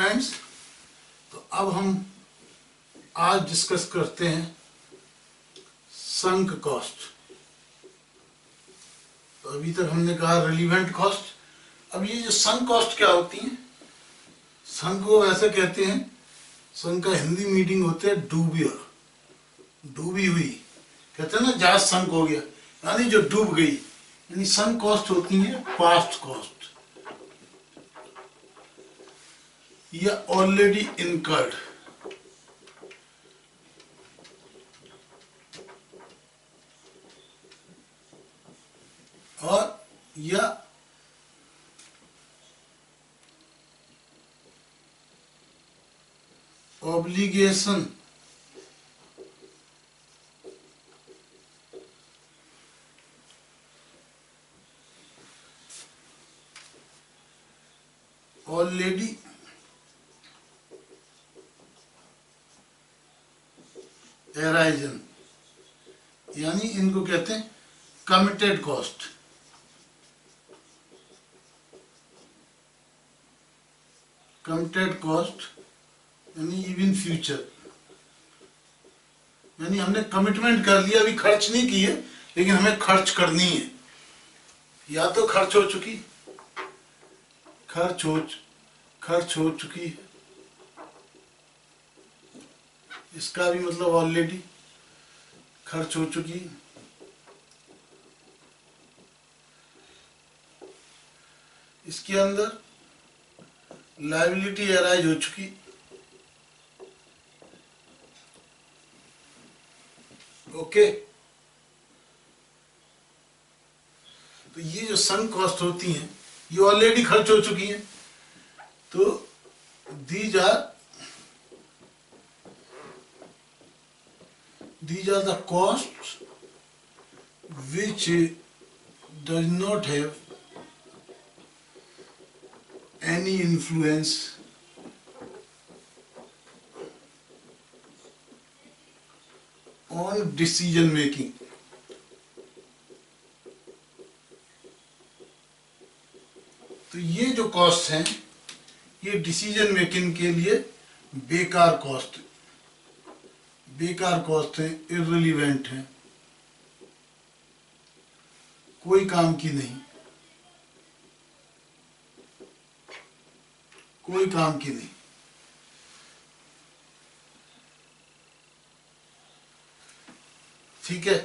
Friends तो अब हम आज डिस्कस करते हैं संक कॉस्ट तो अभी तक हमने कहा रिलीवेंट कॉस्ट अब ये जो संक कॉस्ट क्या होती है? संक को ऐसे कहते हैं संक का हिंदी मीटिंग होते है डूबिया। डूबी हुई। कहते हैं ना जहाज़ संक हो गया। यानी जो डूब गई। यानी संक कॉस्ट होती है पास्ट कॉस्ट या ऑलरेडी इनकर्ड और या ऑब्लिगेशन ऑलरेडी एराइजन यानी इनको कहते हैं कमिटेड कॉस्ट कमिटेड कॉस्ट यानी इवन फ्यूचर यानी हमने कमिटमेंट कर लिया, अभी खर्च नहीं किए, लेकिन हमें खर्च करनी है। या तो खर्च हो चुकी, खर्च हो खर्च हो चुकी है। इसका भी मतलब ऑलरेडी खर्च हो चुकी इसके अंदर लाइबिलिटी अराइज हो चुकी। ओके तो ये जो सन कॉस्ट होती हैं, ये ऑलरेडी खर्च हो चुकी हैं। तो these are these are the costs which does not have any influence on decision making. तो ये जो कॉस्ट हैं, ये डिसीज़न मेकिंग के लिए बेकार कॉस्ट बेकार कॉस्ट है इरिलीवेंट है। कोई काम की नहीं। कोई काम की नहीं। ठीक है?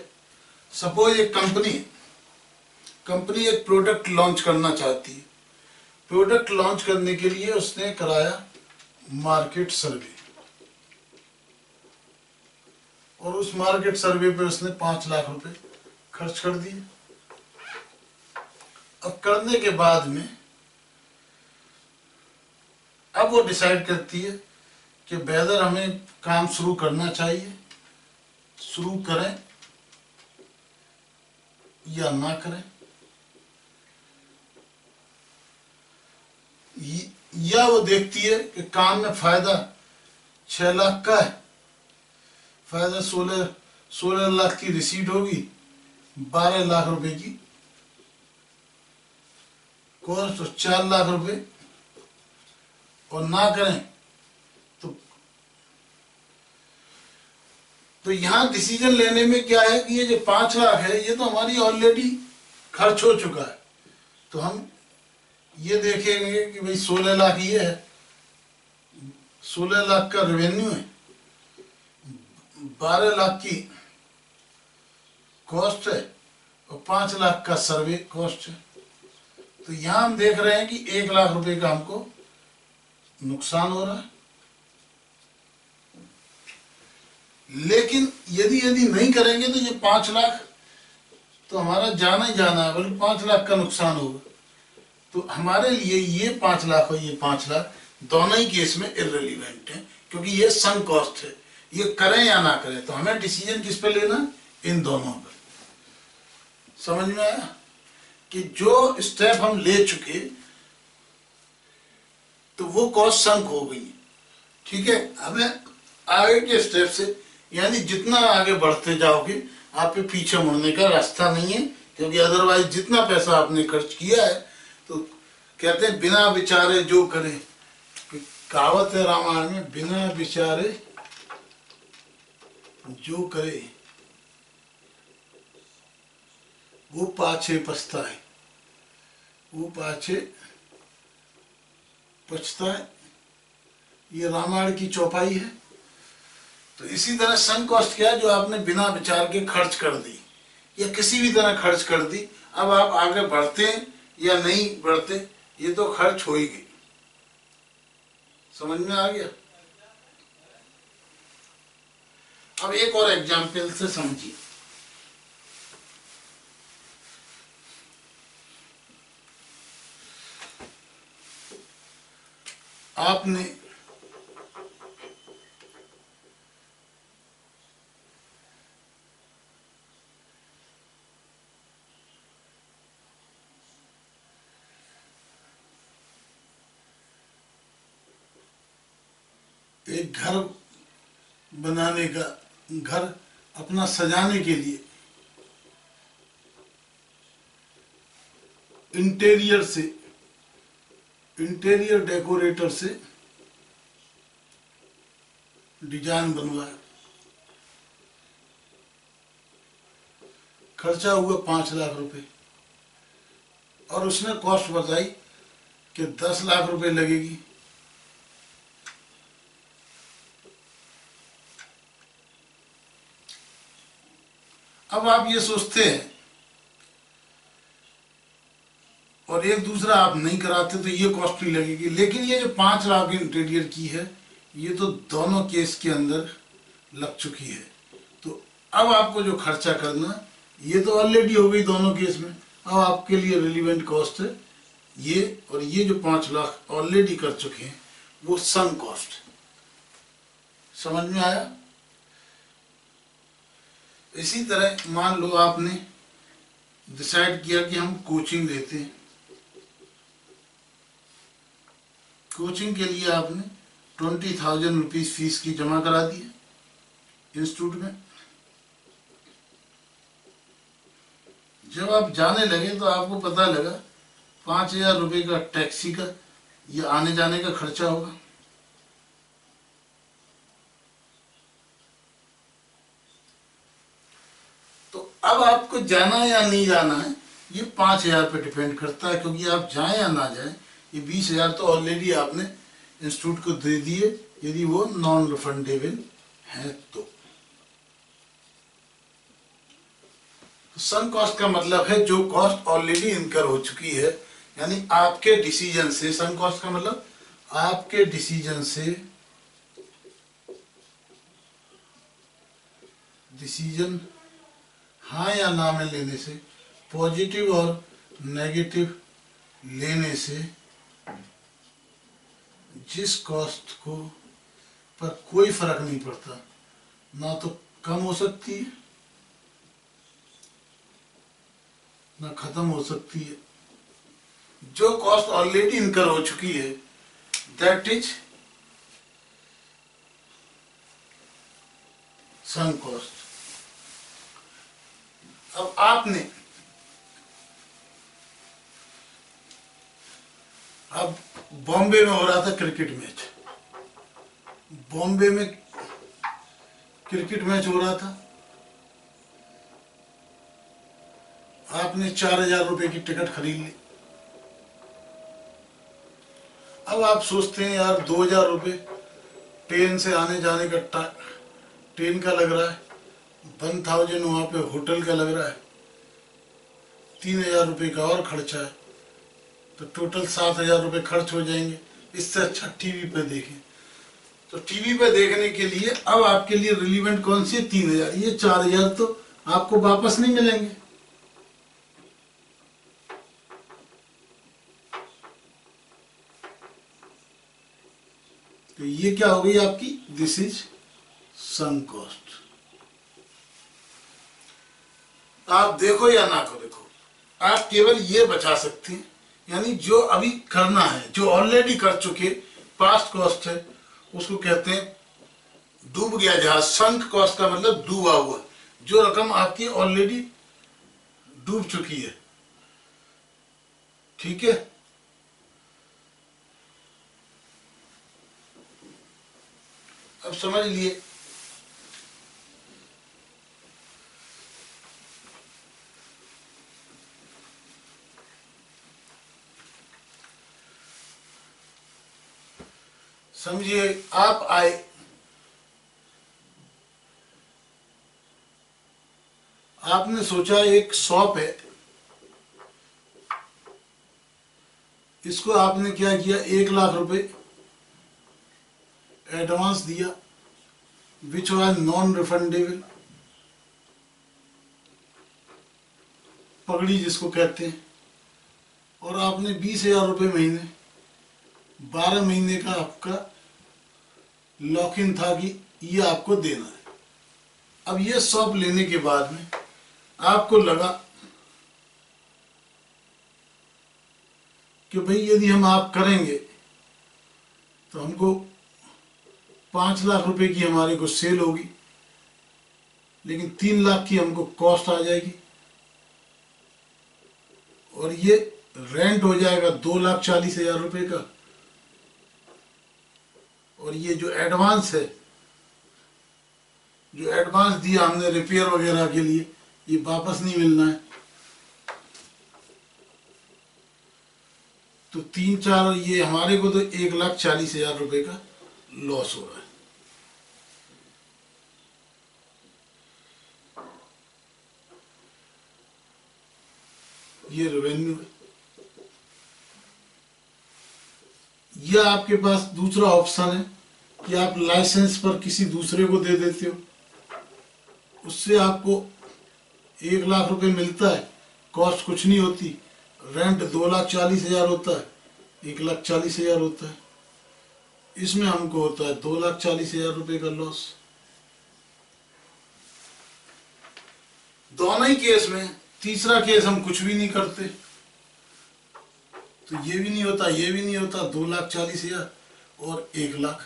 सपोज़ एक कंपनी कंपनी एक प्रोडक्ट लॉन्च करना चाहती है। प्रोडक्ट लॉन्च करने के लिए उसने कराया मार्केट सर्वे और उस मार्केट सर्वे पे उसने पाँच लाख रुपए खर्च कर दिए। अब करने के बाद में अब वो डिसाइड करती है कि बेहतर हमें काम शुरू करना चाहिए, शुरू करें या ना करें। या वो देखती है कि काम में फ़ायदा छह लाख का है, फ़ायदा सोलह सोलह लाख की रिसीट होगी, बारह लाख रुपए की। कॉस्ट तो चार लाख रुपए? और ना करें तो तो यहाँ डिसीज़न लेने में क्या है कि ये जो पाँच लाख है, ये तो हमारी ऑलरेडी खर्च हो चुका है। तो हम ये देखेंगे कि भाई सोलह लाख ये है। सोलह लाख का रेवेन्यू है। बारह लाख की कॉस्ट है और पाँच लाख का सर्वे कॉस्ट है। तो यहाँ हम देख रहे हैं कि एक लाख रुपए का हमको नुकसान हो रहा है। लेकिन यदि यदि नहीं करेंगे तो ये पाँच लाख तो हमारा जाना ही जाना है, बल्कि पाँच लाख का नुकसान होगा। तो हमारे लिए ये पाँच लाख और ये पाँच लाख दोनों ही केस में इरेलीवेंट है, क्योंकि ये सन कॉस्ट है। ये करें या ना करें तो हमें डिसीज़न किस पे लेना इन दोनों पर समझ में आया? कि जो स्टेप हम ले चुके तो वो कॉस्ट संक हो गई। ठीक है? हमें आगे के स्टेप से, यानी जितना आगे बढ़ते जाओगे, आपके पीछे मुड़ने का रास्ता नहीं है, क्योंकि अदरवाइज़ जितना पैसा आपने खर्च किया है तो कहते हैं बिना विचारे जो करे। कहावत है रामायण में, बिना विचारे जो करे, वो पाछे पछताए। वो पाछे पछताए ये रामायण की चौपाई है। तो इसी तरह सन कॉस्ट क्या है जो आपने बिना विचार के खर्च कर दी, या किसी भी तरह खर्च कर दी, अब आप आगे बढ़ते हैं या नहीं बढ़ते, ये तो खर्च हो ही गई। समझ में आ गया? अब एक और एग्ज़ाम्पल से समझिए। आपने एक घर बनाने का घर अपना सजाने के लिए इंटीरियर से इंटीरियर डेकोरेटर से डिज़ाइन बनवाया। खर्चा हुआ पाँच लाख रुपए। और उसने कॉस्ट बताई कि दस लाख रुपए लगेगी। अब आप ये सोचते हैं और एक दूसरा आप नहीं कराते तो ये कॉस्टली लगेगी। लेकिन ये जो पाँच लाख इंटीरियर की है, ये तो दोनों केस के अंदर लग चुकी है। तो अब आपको जो खर्चा करना, ये तो ऑलरेडी हो गई दोनों केस में। अब आपके लिए रिलीवेंट कॉस्ट है। ये और ये जो पाँच लाख ऑलरेडी कर चुके हैं, वो सन कॉस्ट समझ में आया? इसी तरह मान लो आपने डिसाइड किया कि हम कोचिंग देते हैं। कोचिंग के लिए आपने ट्वेंटी थाउज़ेंड रुपीज़ फ़ीस की जमा करा दी है इंस्टीट्यूट में। जब आप जाने लगे तो आपको पता लगा, पाँच हज़ार रुपये का टैक्सी का, या आने जाने का खर्चा होगा। तो अब आपको जाना या नहीं जाना है, ये पाँच हज़ार पे डिपेंड करता है, क्योंकि आप जाए या ना जाए ये बीस हज़ार तो ऑलरेडी आपने इंस्टीट्यूट को दे दिए, यदि वो नॉन रिफंडेबल है तो। सन कॉस्ट का मतलब है जो कॉस्ट ऑलरेडी इनकर हो चुकी है, यानी आपके डिसीज़न से सन कॉस्ट का मतलब आपके डिसीज़न से डिसीज़न हाँ या ना में लेने से पॉजिटिव और नेगेटिव लेने से जिस कॉस्ट को पर कोई फ़र्क नहीं पड़ता, ना तो कम हो सकती है, ना खत्म हो सकती है। जो कॉस्ट ऑलरेडी इनकर हो चुकी है दैट इज़ सन कॉस्ट अब आपने अब बॉम्बे में हो रहा था क्रिकेट मैच। बॉम्बे में क्रिकेट मैच हो रहा था। आपने चार हज़ार रुपए की टिकट खरीद ली। अब आप सोचते हैं यार, दो हज़ार रुपये ट्रेन से आने जाने का ट्रेन का लग रहा है। वन थाउज़ेंड वहाँ पे होटल का लग रहा है। तीन हज़ार रुपये का और खर्चा है। तो टोटल सात हज़ार रुपये खर्च हो जाएँगे। इससे अच्छा टीवी पे देखें। तो टीवी पे देखने के लिए अब आपके लिए रिलीवेंट कौन सी तीन हज़ार। ये चार हज़ार तो आपको वापस नहीं मिलेंगे। तो ये क्या हो गई आपकी? दिस इज़ सन कॉस्ट आप देखो या ना को देखो, आप केवल ये बचा सकते हैं यानी जो अभी करना है, जो ऑलरेडी कर चुके पास्ट कॉस्ट है, उसको कहते हैं, डूब गया जहाज़ संक कॉस्ट का मतलब डूबा हुआ। जो रकम आपकी ऑलरेडी डूब चुकी है। ठीक है? अब समझ लिए समझिए, आप आए। आपने सोचा एक शॉप है। इसको आपने क्या किया? एक लाख रुपए एडवांस दिया विच वाज नॉन रिफंडेबल पगड़ी जिसको कहते हैं। और आपने बीस हज़ार रुपये महीने, बारह महीने का आपका लॉक इन था कि ये आपको देना है। अब ये शॉप लेने के बाद में आपको लगा कि भाई यदि हम आप करेंगे तो हमको पाँच लाख रुपए की हमारे को सेल होगी, लेकिन तीन लाख की हमको कॉस्ट आ जाएगी। और ये रेंट हो जाएगा दो लाख चालीस हज़ार रुपए का। और ये जो एडवांस है, जो एडवांस दिया हमने रिपेयर वगैरह के लिए, ये वापस नहीं मिलना है। तो तीन चार ये हमारे को तो एक लाख चालीस हज़ार रुपए का लॉस हो रहा है। ये रेवेन्यू है। यह आपके पास दूसरा ऑप्शन है। कि आप लाइसेंस पर किसी दूसरे को दे देते हो। उससे आपको एक लाख रुपए मिलता है कॉस्ट कुछ नहीं होती। रेंट दो लाख चालीस हज़ार होता है, एक लाख चालीस हज़ार होता है। इसमें हमको होता है दो लाख चालीस हज़ार रुपए का लॉस दोनों ही केस में तीसरा केस हम कुछ भी नहीं करते। तो ये भी नहीं होता, ये भी नहीं होता, दो लाख चालीस हज़ार और एक लाख।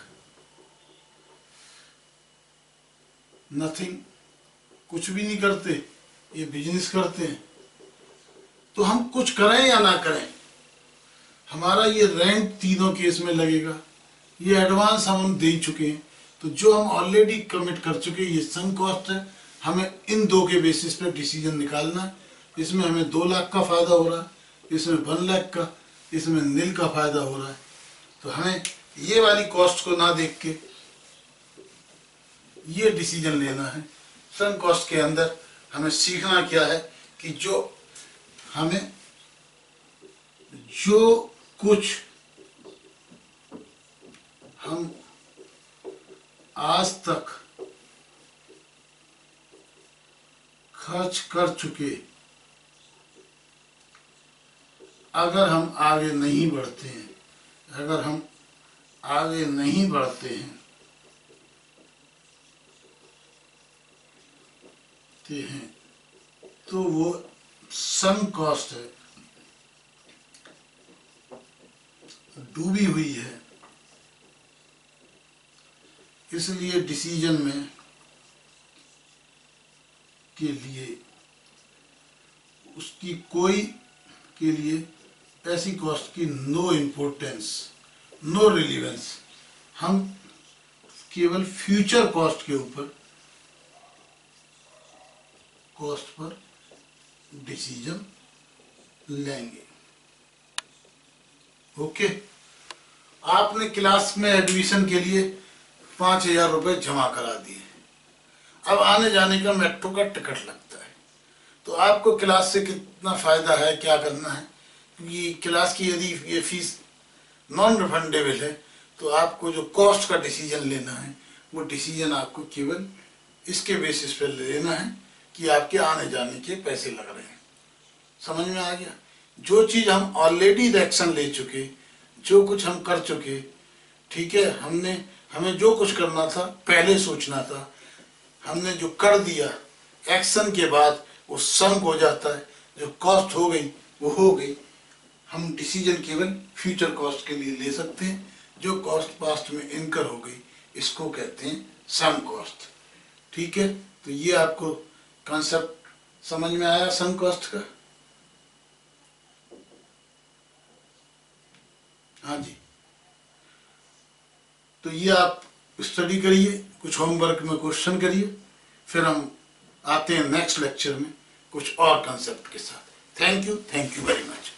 नथिंग कुछ भी नहीं करते, ये बिज़नेस करते हैं। तो हम कुछ करें या ना करें? हमारा ये रेंट तीनों केस में लगेगा। ये एडवांस हम दे चुके हैं। तो जो हम ऑलरेडी कमिट कर चुके हैं, ये सम कॉस्ट है। हमें इन दो के बेसिस पे डिसीज़न निकालना है। इसमें हमें दो लाख का फ़ायदा हो रहा है। इसमें वन लाख का, इसमें नील का फ़ायदा हो रहा है। तो हमें ये वाली कॉस्ट को ना देख के ये डिसीज़न लेना है। सन कॉस्ट के अंदर हमें सीखना क्या है कि जो हमें जो कुछ हम आज तक खर्च कर चुके, अगर हम आगे नहीं बढ़ते हैं, अगर हम आगे नहीं बढ़ते हैं ते हैं तो वो सम कॉस्ट है डूबी हुई है। इसलिए डिसीज़न में के लिए, उसकी कोई के लिए ऐसी कॉस्ट की नो इम्पोर्टेंस नो रिलीवेंस हम केवल फ्यूचर कॉस्ट के ऊपर कॉस्ट पर डिसीज़न लेंगे। ओके आपने क्लास में एडमिशन के लिए पाँच हज़ार रुपये जमा करा दिए। अब आने जाने का मेट्रो का टिकट लगता है। तो आपको क्लास से कितना फ़ायदा है, क्या करना है? क्योंकि क्लास की यदि ये फ़ीस नॉन रिफंडेबल है तो आपको जो कॉस्ट का डिसीज़न लेना है, वो डिसीज़न आपको केवल इसके बेसिस पर लेना है। कि आपके आने जाने के पैसे लग रहे हैं। समझ में आ गया? जो चीज़ हम ऑलरेडी एक्शन ले चुके, जो कुछ हम कर चुके, ठीक है, हमने, हमें जो कुछ करना था, पहले सोचना था, हमने जो कर दिया एक्शन के बाद वो संक हो जाता है, जो कॉस्ट हो गई, वो हो गई। हम डिसीज़न केवल फ्यूचर कॉस्ट के लिए ले सकते हैं, जो कॉस्ट पास्ट में इनकर हो गई, इसको कहते हैं सम कॉस्ट ठीक है? तो ये आपको कॉन्सेप्ट समझ में आया संघ कॉस्ट का? हाँ जी। तो ये आप स्टडी करिए, कुछ होमवर्क में क्वेश्चन करिए, फिर हम आते हैं नेक्स्ट लेक्चर में कुछ और कॉन्सेप्ट के साथ। Thank you thank you very much